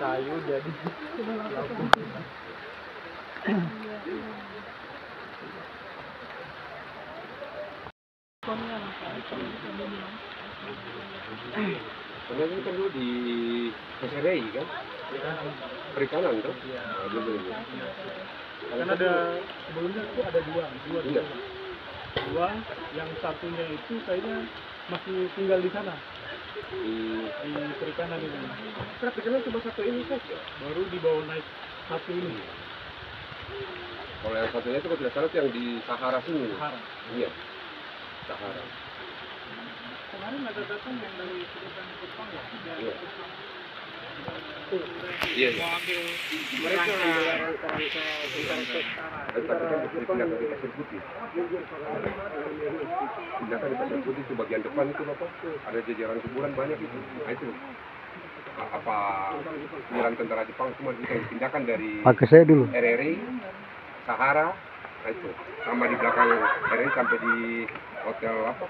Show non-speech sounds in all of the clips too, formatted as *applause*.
kayu jadi Karena ini kan dulu di SRI kan, perikanan kan? Iya. Nah, kan ada sebelumnya itu ada dua dua Iya. sana. dua yang satunya itu kayaknya masih tinggal di sana Di perikanan ini Karena perikanan cuma satu ini saja. baru dibawa naik satu ini Kalau yang satunya itu kalau tidak salah itu yang di Sahara sini. Harang. Iya, Sahara. kemarin ada datang yang dari perikanan Jepang ya Iya. Iya, Mereka kan. Pindahkan di pasir putih itu bagian depan itu bapak. Ada jajaran kuburan banyak itu. Nah itu apa kuburan tentara Jepang semua yang dipindahkan dari Pakai saya dulu. RRI, Sahara, nah itu sama di belakang RRI sampai di hotel apa?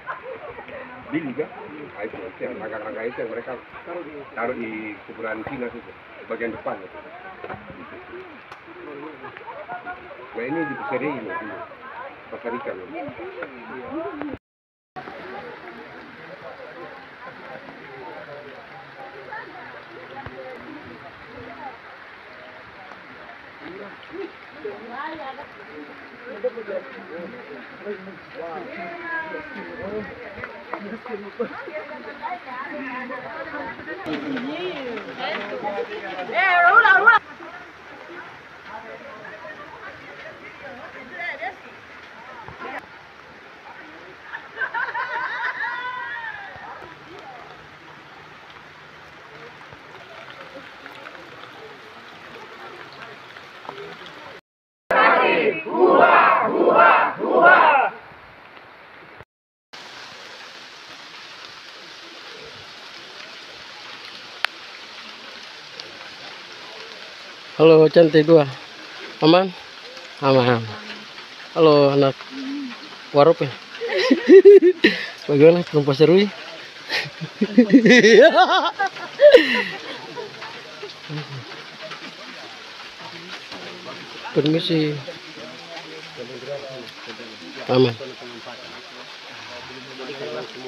Bil juga. Nah itu, yang rangka-rangka itu yang mereka taruh di kuburan Cina itu, bagian depan itu. Nah ini di pasar ini, pasar ikan. ini. Yeah, roll out, roll out. Halo cantik dua. Aman? Aman. Halo anak warop ya. *laughs* Bagaimana perempuan seru ya? *laughs* Permisi. Aman.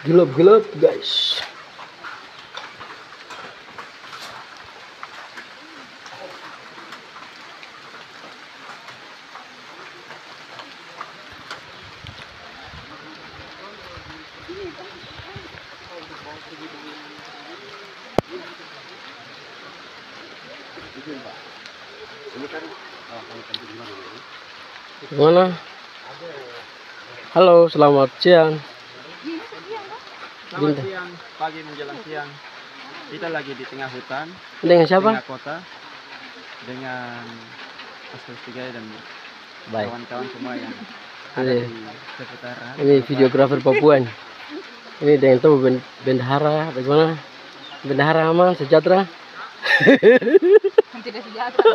Gelap-gelap guys. Gimana? Halo, selamat siang. Selamat Bintang. siang, pagi menjelang siang. Kita lagi di tengah hutan, Dengan siapa? tengah kota, dengan Pastor Tiga dan kawan-kawan semua yang ada Ini, di seputaran. ini videografer Papuan. Ini dengan itu ben- bendahara, bagaimana? Bendahara aman, sejahtera. Tidak sejahtera.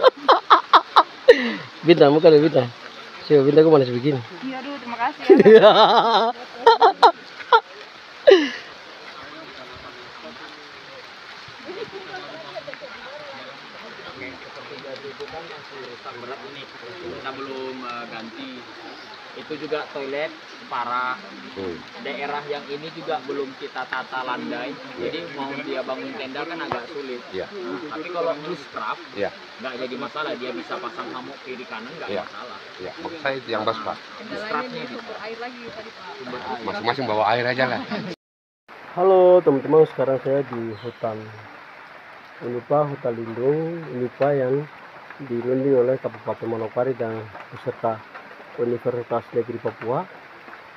*laughs* Bintang, muka ada bintang. Coba bintang kok manis begini. Iya, aduh, terima kasih ya. *laughs* berat ini. Kita belum eh, ganti. Itu juga toilet parah Hmm. daerah yang ini juga belum kita tata landai. Jadi mau dia bangun tenda kan agak sulit. Iya. tapi kalau bushcraft Iya. nggak jadi masalah. Dia bisa pasang hammock kiri kanan nggak Iya. masalah. Ya, maksud saya itu yang bas air lagi tadi Pak. Masing-masing bawa air aja lah. Halo teman-teman, sekarang saya di hutan. Unipa Hutan Lindung. Unipa yang dilindungi oleh Kabupaten Manokwari dan beserta Universitas Negeri Papua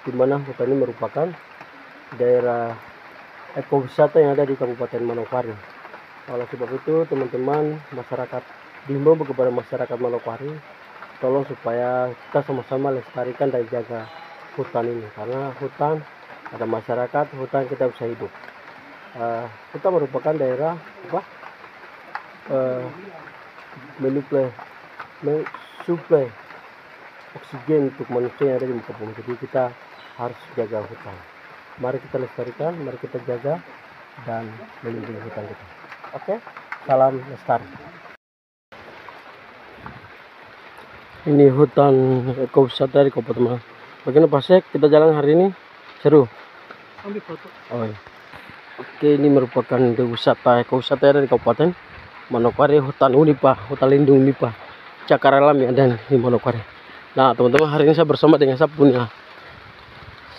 di mana hutan ini merupakan daerah ekowisata yang ada di Kabupaten Manokwari. Oleh sebab itu teman-teman masyarakat dihimbau kepada masyarakat Manokwari tolong supaya kita sama-sama lestarikan dan jaga hutan ini karena hutan ada masyarakat hutan kita bisa hidup Eh, kita merupakan daerah apa uh, menuplai. Mensuplai oksigen untuk manusia yang ada di muka bumi. Jadi kita harus jaga hutan. Mari kita lestarikan mari kita jaga dan melindungi hutan kita. Oke? Salam lestari. Ini hutan ekowisata di Kabupaten Bagaimana Pasek kita jalan hari ini? Seru? Ambil foto. Oh iya. oke ini merupakan wisata ekowisata di Kabupaten Manokwari hutan Unipa hutan lindung Unipa cakar alam yang ada di Manokwari nah teman-teman hari ini saya bersama dengan saya punya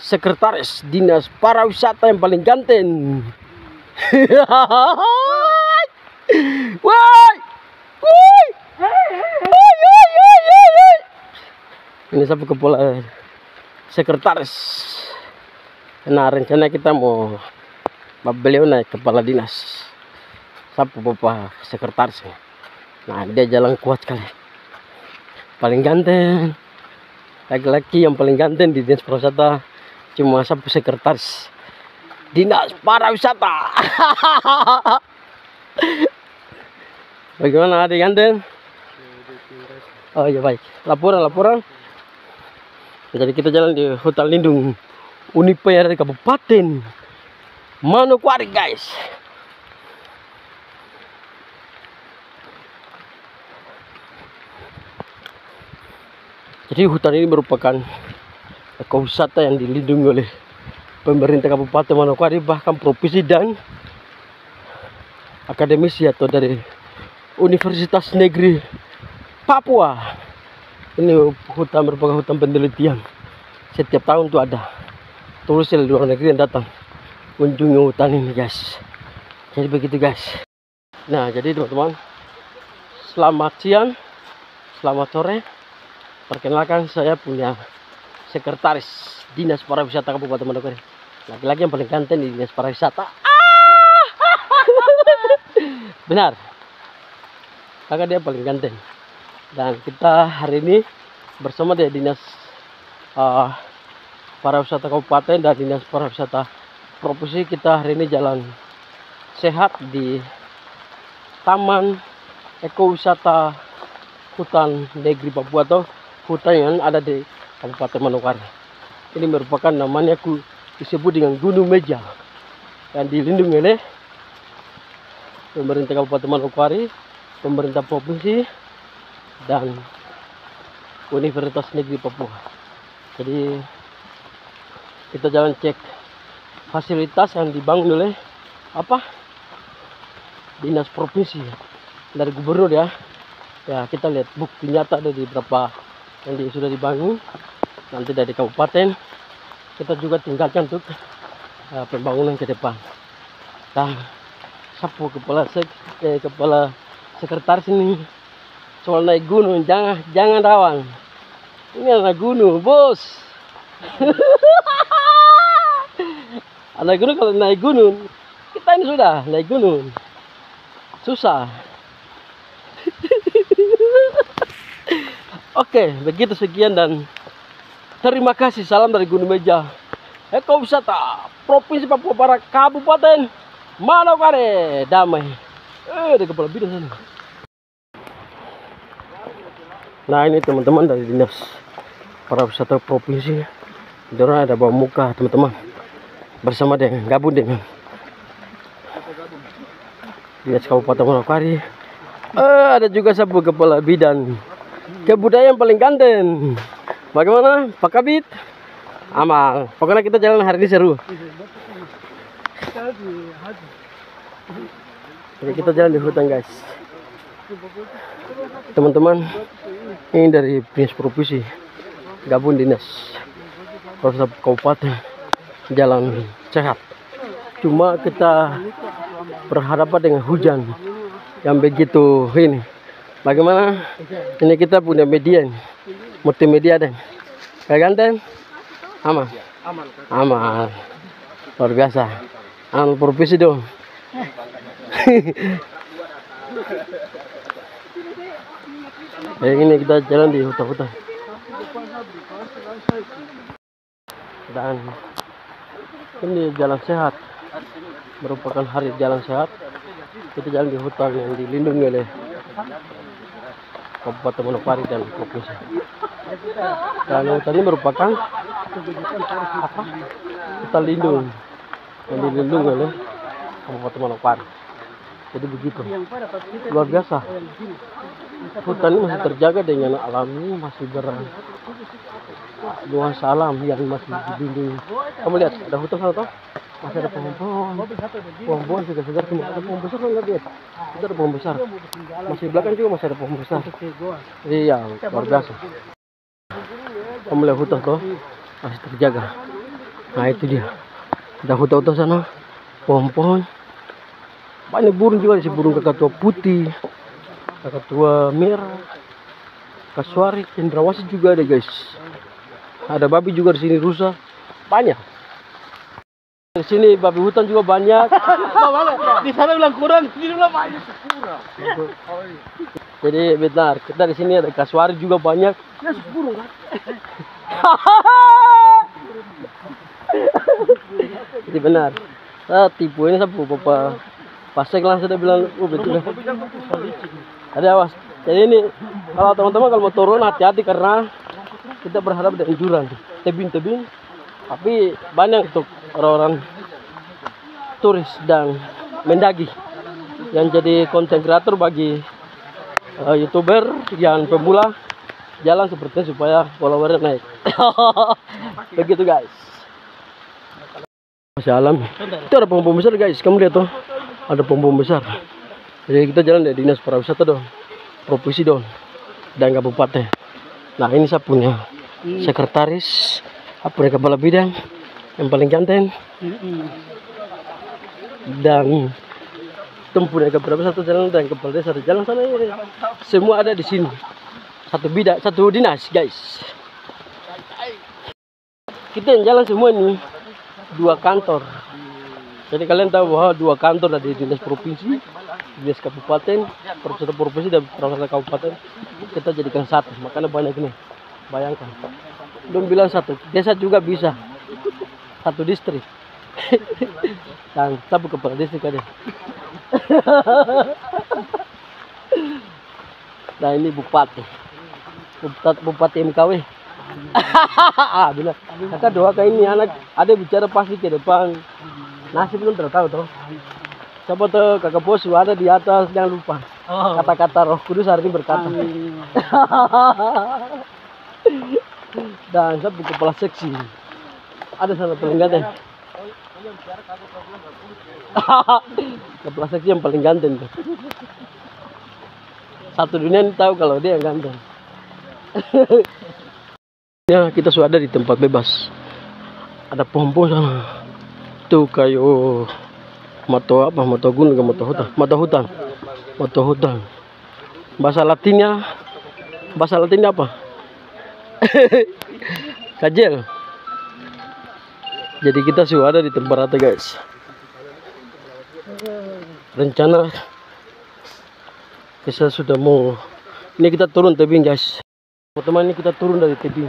sekretaris dinas pariwisata yang paling ganteng Woi! Woi! Ini saya kepala sekretaris. Nah rencana kita mau beliau naik kepala dinas. Sapu bapak sekretaris. Nah dia jalan kuat sekali. Paling ganteng. Laki-laki yang paling ganteng di dinas pariwisata cuma sapu sekretaris. Dinas pariwisata. *laughs* Bagaimana adik ganteng? Oh iya baik. Laporan laporan. Jadi kita jalan di hutan lindung Unipa yang ada di Kabupaten Manokwari guys. Jadi hutan ini merupakan ekowisata yang dilindungi oleh pemerintah Kabupaten Manokwari bahkan provinsi dan akademisi atau dari Universitas Negeri Papua. Ini hutan merupakan hutan penelitian. Setiap tahun tuh ada turis dari luar negeri yang datang kunjungi hutan ini guys. Jadi begitu guys. Nah jadi teman-teman selamat siang, selamat sore. Perkenalkan saya punya sekretaris dinas pariwisata Kabupaten Manokwari. Laki-laki yang paling ganteng di dinas pariwisata. Ah! *laughs* Benar. Kakak dia paling ganteng. Dan kita hari ini bersama dengan dinas uh, pariwisata kabupaten dan dinas pariwisata provinsi kita hari ini jalan sehat di Taman Ekowisata Hutan Negeri Papua atau hutan yang ada di Kabupaten Manokwari. Ini merupakan namanya ku disebut dengan Gunung Meja yang dilindungi oleh pemerintah Kabupaten Manokwari, pemerintah provinsi dan Universitas Negeri Papua. Jadi kita jalan cek fasilitas yang dibangun oleh apa dinas provinsi dari gubernur ya. Ya kita lihat bukti nyata dari beberapa yang di, sudah dibangun nanti dari kabupaten kita juga tinggalkan untuk uh, pembangunan ke depan. Nah, sapu kepala sek, eh, kepala sekretaris ini soal naik gunung jangan jangan rawan. Ini anak gunung bos. *laughs* Anak gunung kalau naik gunung kita ini sudah naik gunung. Susah *laughs* oke begitu sekian dan terima kasih salam dari Gunung Meja Ekowisata Provinsi Papua Barat Kabupaten Manokwari. Damai. Eh ada kepala bidang sana. Nah ini teman-teman dari dinas pariwisata provinsi. Dorang ada bawa muka teman-teman. Bersama dengan gabung dengan dinas kabupaten Manokwari. Eh, ada juga sabu kepala bidang kebudayaan paling ganteng. Bagaimana Pak Kabit? Amal. Pokoknya kita jalan hari ini seru. Jadi kita jalan di hutan guys. Teman-teman, ini dari dinas provinsi gabung dinas pariwisata kabupaten jalan sehat cuma kita berhadapan dengan hujan yang begitu ini. Bagaimana? Ini kita punya media. Multimedia dan. Kayak ganteng? Aman. Aman. Luar biasa. Aman profesi dong. Kayak *laughs* ini kita jalan di hutan-hutan. Dan ini jalan sehat merupakan hari jalan sehat kita jalan di hutan yang dilindungi oleh Kabupaten Manokwari dan Provinsi. Dan hutan ini merupakan apa? Hutan lindung. Yang dilindungi oleh Kabupaten Manokwari jadi begitu. Luar biasa hutan ini masih terjaga dengan alami masih ber nuansa alam yang masih dilindungi kamu lihat ada hutan sana toh? Masih ada pohon-pohon. Pohon-pohon juga segar semua ada pohon besar nggak lihat itu ada pohon besar. Masih belakang juga masih ada pohon besar. Iya luar biasa. Kamu lihat hutan toh? Masih terjaga. Nah itu dia. Ada hutan-hutan sana. Pohon-pohon. Banyak burung juga sini burung kakatua putih kakatua merah kasuari cendrawasih juga ada guys ada babi juga di sini rusa banyak di sini babi hutan juga banyak Di sana bilang kurang, di sini bilang banyak. jadi benar kita di sini ada kasuari juga banyak Ya sepuluh kan? jadi benar ah, tipu ini sapu papa pasek lah sudah bilang oh betul ada awas jadi ini kalau teman-teman kalau mau turun hati-hati karena kita berharap dengan jurang tebing-tebing tapi banyak untuk orang-orang turis dan mendaki yang jadi konten kreator bagi eh, youtuber yang pemula jalan seperti supaya followernya naik. *laughs* Begitu guys. Masih alam. Itu ada pohon-pohon besar guys. Kamu lihat tuh. Ada pohon-pohon besar jadi kita jalan dari dinas pariwisata dong provinsi dong dan kabupaten. Nah ini saya punya sekretaris apa punya kepala bidang yang paling ganteng dan tempuh dari kepala satu jalan dan kepala desa ada jalan sana ini. semua ada di sini. Satu bidang satu dinas guys. Kita yang jalan semua ini dua kantor. Jadi kalian tahu bahwa dua kantor dari dinas provinsi dinas kabupaten perwakilan provinsi dan perwakilan kabupaten kita jadikan satu. Makanya banyak ini. Bayangkan. Belum bilang satu. Desa juga bisa. Satu distrik. *laughs* Dan satu kepala distrik ada *laughs* nah ini bupati. Bupati, bupati MKW *laughs* ah benar kakak doakan ini anak. Ada bicara pasti ke depan. Nasib belum tahu toh siapa tuh? Kakak bos ada di atas jangan lupa. Kata-kata roh kudus hari ini berkata *laughs* dan satu kepala seksi. Ada sana paling ganteng *laughs* kepala seksi yang paling ganteng tuh. Satu dunia ini tahu kalau dia yang ganteng. *laughs* Ya kita sudah ada di tempat bebas. Ada pohon-pohon sana tuh kayu mato apa mato gunung ke mato hutan. Mato hutan. Mato hutan. Bahasa latinnya bahasa latinnya apa? *laughs* Kajel. Jadi kita sudah ada di tempat rata guys. Rencana kita sudah mau ini kita turun tebing guys. Teman ini kita turun dari tebing.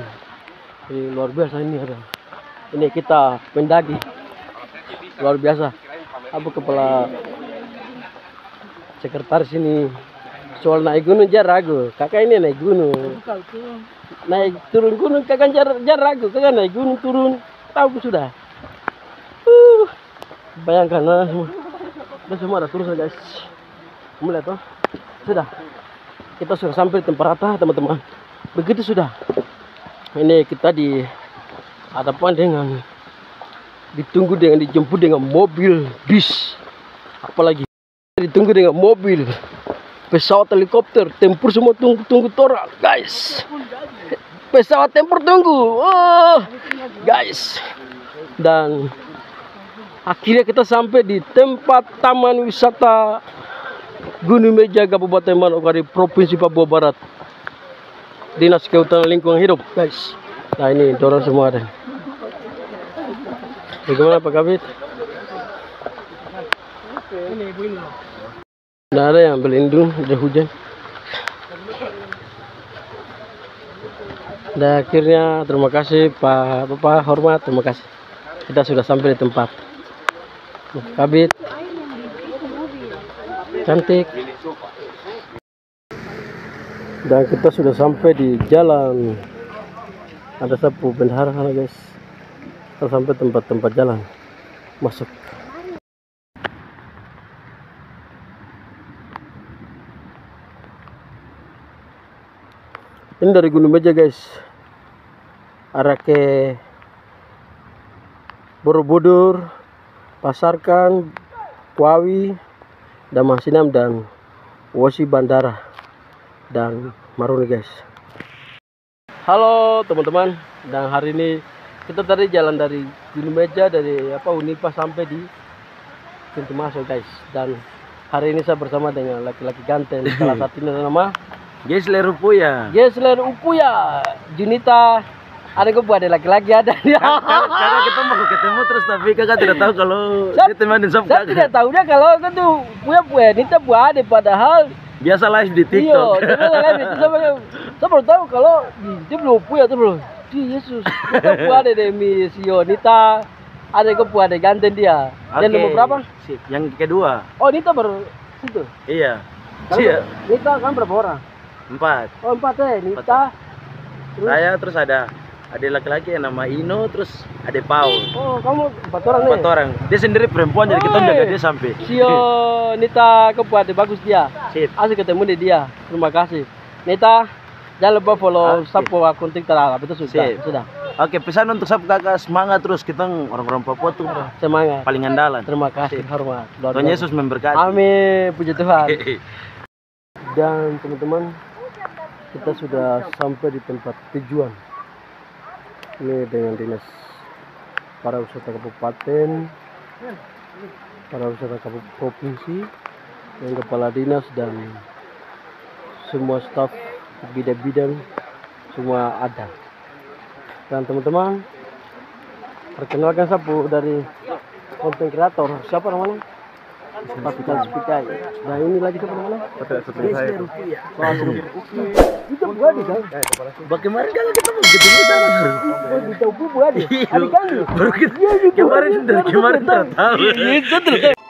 Ini luar biasa ini ada. Ini kita mendaki luar biasa apa kepala sekretaris ini. Soal naik gunung jangan ragu. Kakak ini naik gunung. Naik turun gunung kakak jangan jangan ragu. Kakak naik gunung turun. Tahu sudah. Uh, bayangkan nah, semua Udah semua ada turun kamu lihat toh. Sudah. Kita sudah sampai di tempat rata teman-teman. Begitu sudah. Ini kita di hadapan dengan ditunggu dengan dijemput dengan mobil bis. Apalagi ditunggu dengan mobil pesawat helikopter tempur semua tunggu tunggu tora guys. Pesawat tempur tunggu. Oh guys. Dan akhirnya kita sampai di tempat taman wisata Gunung Meja Kabupaten Manokwari Provinsi Papua Barat. Dinas Kehutanan Lingkungan Hidup guys. Nah ini dorong semua ada bagaimana Pak Kabit? Nggak ada yang berlindung udah hujan. Dan akhirnya terima kasih Pak Bapak hormat terima kasih. Kita sudah sampai di tempat. Kabit. Cantik. Dan kita sudah sampai di jalan. Ada sapu bendahara guys kita sampai tempat-tempat jalan masuk. Ini dari Gunung Meja guys. Arah ke Borobudur Pasarkan Kuawi Damasinam dan Wosi Bandara dan Maruni guys. Halo teman-teman, dan hari ini kita tadi jalan dari Gunung Meja dari apa Unipa sampai di pintu masuk guys. Dan hari ini saya bersama dengan laki-laki ganteng *laughs* salah satunya nama Gesler Rupuya. Gesler Upuya Junita. Ada gue buat laki-laki ada dia. Karena kita mau ketemu terus tapi kakak tidak tahu kalau Saya- dia temanin sama Saya tidak kakak. tahu dia kalau kan tuh punya punya Nita buat ada padahal Biasa live di Iya, TikTok. bilang kan itu sama saya baru tahu kalau di- dia belum punya tuh belum. Di Yesus, kita punya *laughs* ada demi si Nita, ada ke punya ada ganteng dia. Dan Oke, nomor berapa? Sip. Yang kedua. Oh Nita baru situ. Iya. Kalau Iya. Nita kan berapa orang? Empat. Oh empat ya, Nita. Terus, Saya terus ada ada laki-laki yang nama Ino terus ada Paul. oh kamu empat orang Empat nih. orang. Dia sendiri perempuan jadi kita jaga dia sampai. Si Nita ke punya ada bagus dia. Sip. Asik ketemu di dia. Terima kasih. Nita, jangan lupa follow Oke. sapu akun TikTok Arab itu sudah. Sip. Sudah. Oke, pesan untuk sahabat kakak semangat terus kita orang-orang Papua tuh Semangat. paling andalan. Terima kasih, hormat. Luar Tuhan. Yesus memberkati. Amin, puji Tuhan. Dan teman-teman, kita sudah sampai di tempat tujuan. Ini dengan dinas para wisata kabupaten, para wisata kabupaten provinsi, dan kepala dinas dan semua staf bidang-bidang semua ada. Dan teman-teman, perkenalkan sapu dari konten kreator. Siapa namanya? Pascal Spikai. Nah ini lagi siapa namanya? Itu Buadi kan? Bagaimana kan kita mau ketemu sana baru? Oh, di Taupu Buadi. Adik kami. Baru kita Iya, kemarin dari Baru kemarin kita tahu. Itu terus.